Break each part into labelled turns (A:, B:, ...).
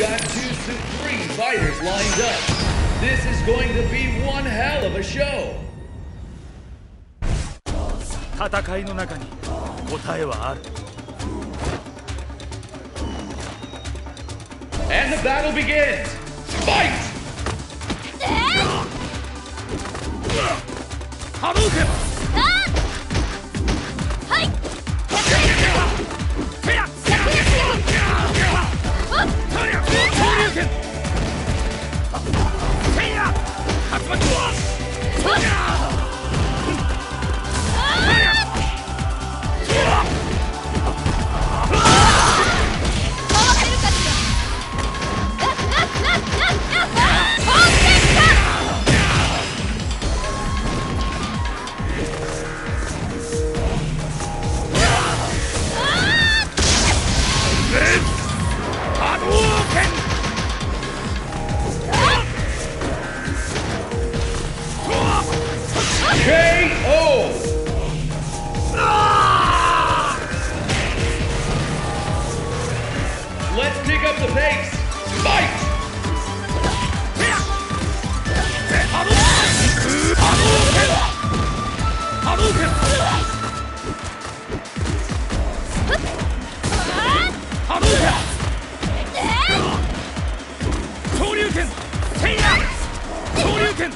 A: got two supreme fighters lined up. This is going to be one hell of a show.
B: 戦いの中に答えはある
A: And the battle begins. Fight!
B: 波
A: Let's pick up the pace. Fight!
B: せいや昇竜拳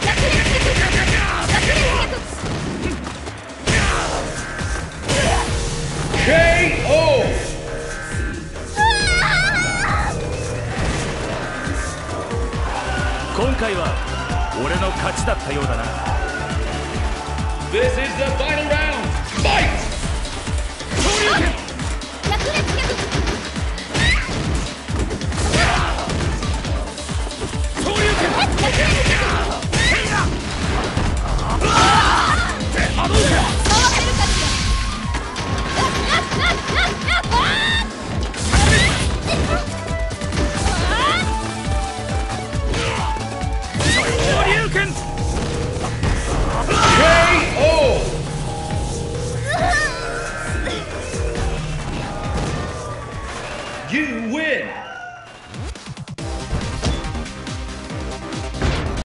B: 今回は俺の勝ちだったようだな